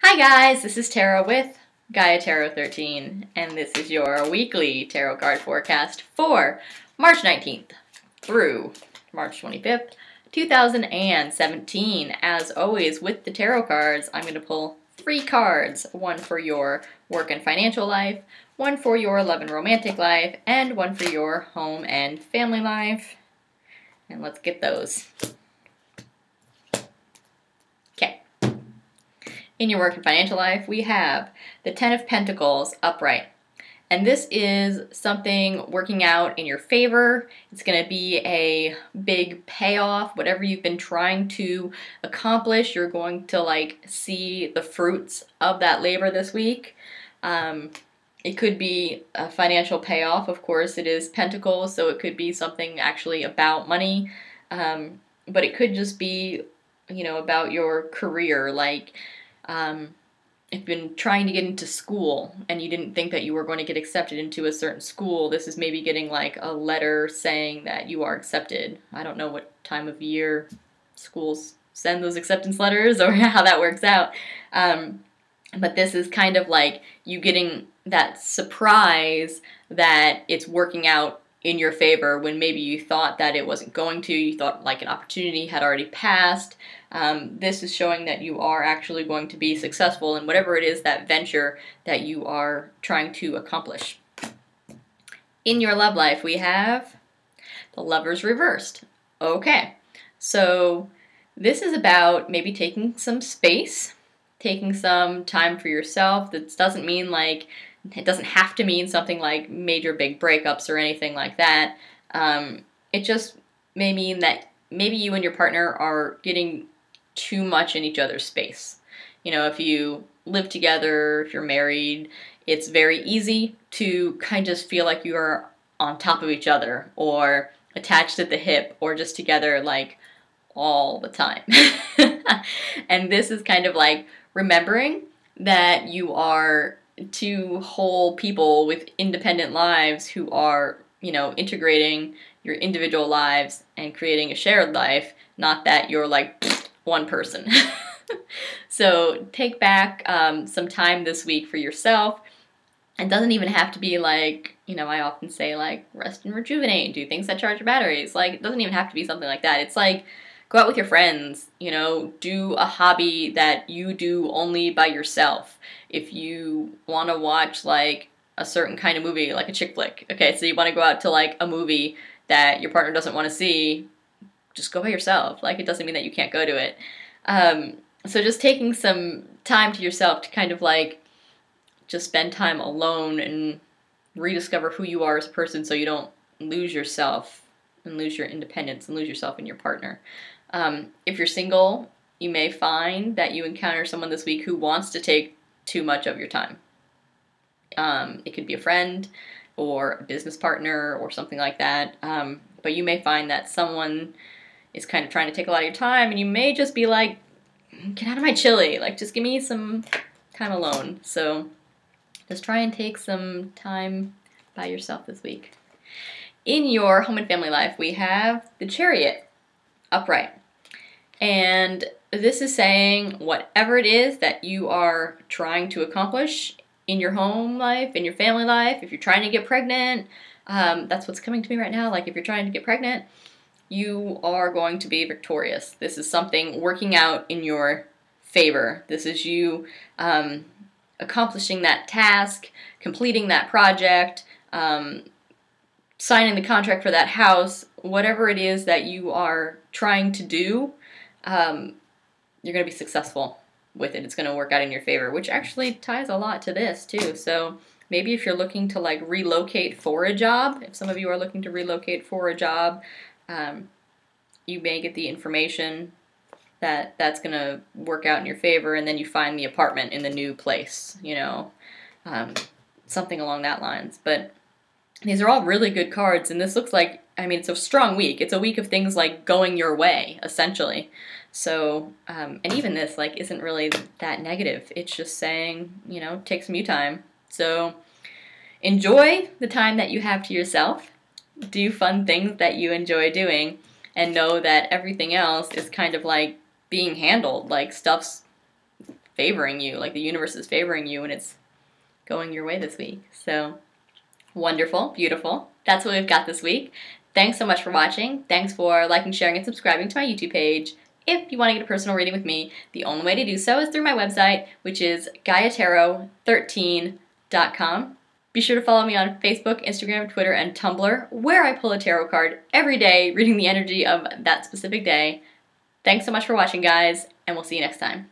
Hi guys, this is Tara with Gaia Tarot 13, and this is your weekly tarot card forecast for March 19th through March 25th, 2017. As always, with the tarot cards, I'm going to pull three cards, one for your work and financial life, one for your love and romantic life, and one for your home and family life. And let's get those. In your work and financial life, we have the Ten of Pentacles upright. And this is something working out in your favor. It's going to be a big payoff. Whatever you've been trying to accomplish, you're going to like see the fruits of that labor this week. Um, it could be a financial payoff, of course. It is Pentacles, so it could be something actually about money. Um, but it could just be, you know, about your career. Like, um, if you've been trying to get into school and you didn't think that you were going to get accepted into a certain school, this is maybe getting like a letter saying that you are accepted. I don't know what time of year schools send those acceptance letters or how that works out. Um, but this is kind of like you getting that surprise that it's working out in your favor when maybe you thought that it wasn't going to, you thought like an opportunity had already passed. Um, this is showing that you are actually going to be successful in whatever it is that venture that you are trying to accomplish. In your love life, we have the lovers reversed. Okay, so this is about maybe taking some space, taking some time for yourself. This doesn't mean like it doesn't have to mean something like major big breakups or anything like that. Um, it just may mean that maybe you and your partner are getting too much in each other's space. You know, if you live together, if you're married, it's very easy to kind of just feel like you are on top of each other or attached at the hip or just together like all the time. and this is kind of like remembering that you are two whole people with independent lives who are, you know, integrating your individual lives and creating a shared life, not that you're like one person. so take back um, some time this week for yourself. It doesn't even have to be like, you know, I often say like rest and rejuvenate, do things that charge your batteries. Like, it doesn't even have to be something like that. It's like, go out with your friends, you know, do a hobby that you do only by yourself. If you want to watch like a certain kind of movie, like a chick flick, okay, so you want to go out to like a movie that your partner doesn't want to see, just go by yourself. Like, it doesn't mean that you can't go to it. Um, so just taking some time to yourself to kind of like just spend time alone and rediscover who you are as a person so you don't lose yourself and lose your independence and lose yourself in your partner. Um, if you're single, you may find that you encounter someone this week who wants to take too much of your time. Um, it could be a friend or a business partner or something like that. Um, but you may find that someone is kind of trying to take a lot of your time, and you may just be like, get out of my chili. Like, just give me some time alone. So just try and take some time by yourself this week. In your home and family life, we have the chariot upright. And this is saying whatever it is that you are trying to accomplish in your home life, in your family life, if you're trying to get pregnant, um, that's what's coming to me right now. Like if you're trying to get pregnant, you are going to be victorious. This is something working out in your favor. This is you um, accomplishing that task, completing that project, um, signing the contract for that house, whatever it is that you are trying to do, um, you're going to be successful with it. It's going to work out in your favor, which actually ties a lot to this too. So maybe if you're looking to like relocate for a job, if some of you are looking to relocate for a job, um, you may get the information that that's going to work out in your favor, and then you find the apartment in the new place, you know, um, something along that lines. But these are all really good cards, and this looks like, I mean, it's a strong week. It's a week of things like going your way, essentially. So, um, and even this, like, isn't really that negative. It's just saying, you know, take some you time. So, enjoy the time that you have to yourself. Do fun things that you enjoy doing, and know that everything else is kind of like being handled. Like, stuff's favoring you, like the universe is favoring you and it's going your way this week. So wonderful, beautiful. That's what we've got this week. Thanks so much for watching. Thanks for liking, sharing, and subscribing to my YouTube page. If you want to get a personal reading with me, the only way to do so is through my website, which is GaiaTarot13.com. Be sure to follow me on Facebook, Instagram, Twitter, and Tumblr, where I pull a tarot card every day, reading the energy of that specific day. Thanks so much for watching, guys, and we'll see you next time.